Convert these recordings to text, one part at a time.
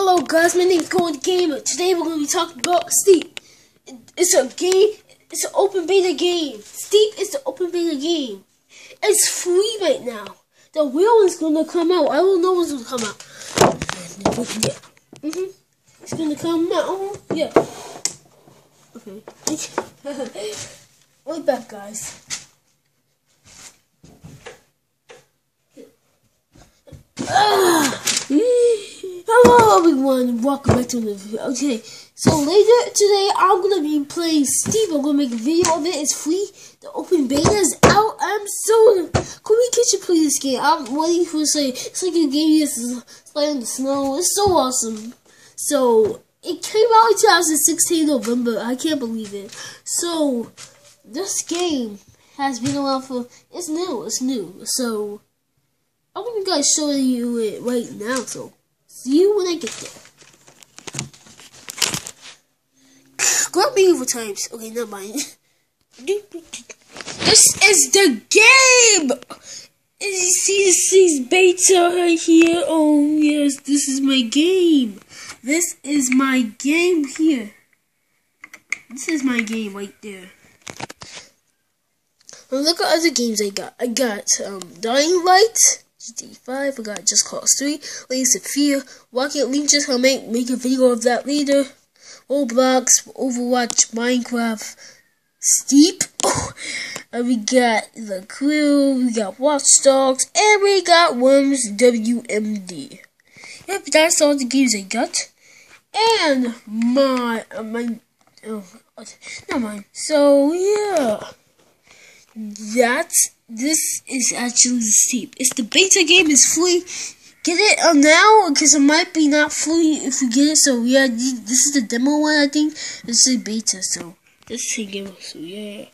Hello guys, my name is Golden Gamer. Today we're going to be talking about Steep. It's a game, it's an open beta game. Steep is the open beta game. It's free right now. The real one's going to come out. I don't know what's going to come out. Mm -hmm. It's going to come out. Yeah. Okay. Wait back guys. Hello everyone, welcome back to the video. Okay, so later today I'm gonna be playing Steep. I'm gonna make a video of it. It's free. The open beta is out. I'm so can we get you play this game? I'm waiting for say it's like a game slide on the snow. It's so awesome. So it came out in 2016 November. I can't believe it. So this game has been around for it's new. It's new. So I'm gonna guys show you it right now. So See you when I get there. Grab me over times. Okay, never mind. This is the game! These beta right here? Oh, yes, this is my game. This is my game here. This is my game right there. And look at other games I got. I got um, Dying Light. GTA5, I got Just Cause 3, Layers of Fear, Rocket Legions, I'll make, make a video of that later, Roblox, Overwatch, Minecraft, Steep, and we got The Crew, we got Watch Dogs, and we got Worms WMD. Yep, that's all the games I got. And my, uh, my, oh, never mind. So, yeah. That's this is actually steep. It's the beta game is free. Get it uh, now because it might be not free if you get it. So yeah, this is the demo one. I think this is beta. So this is the game. So yeah.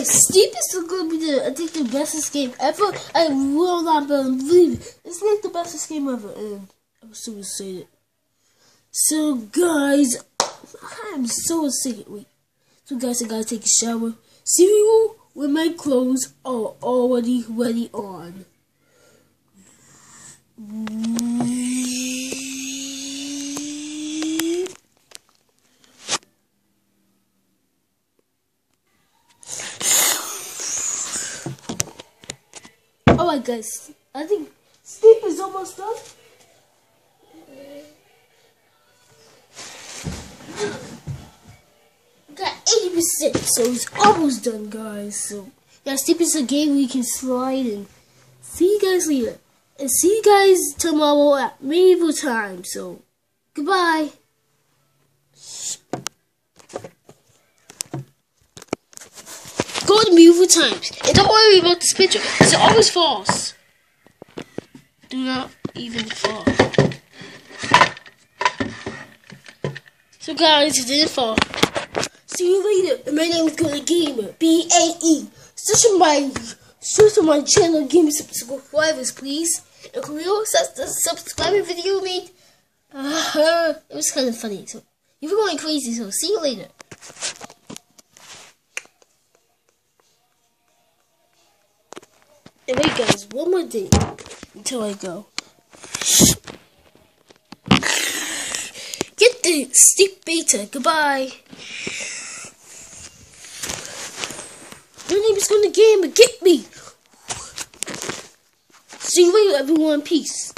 Oh, Steep is to be the, I think, the best escape ever. I will not believe it. It's like the best escape ever, and I'm so excited. So, guys, I'm so excited. Wait. So, guys, I gotta take a shower. Cereal with my clothes are already ready on. Oh Alright guys, I think Steep is almost done. Got 80%, so it's almost done guys. So yeah, Steep is a game we can slide and see you guys later. And see you guys tomorrow at medieval time. So goodbye. Go to medieval times. And don't worry about this picture. It's always false. Do not even fall. So guys, it didn't fall. See you later. My name is Golden Gamer. B-A-E. Search my search my channel. Give me some subscribers, please. And can you the subscribing video made? Uh, it was kind of funny. So you were going crazy. So see you later. And wait guys, one more day until I go. Get the steep beta. Goodbye. Your name is going to game, but get me. See you later, everyone. Peace.